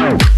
Oh.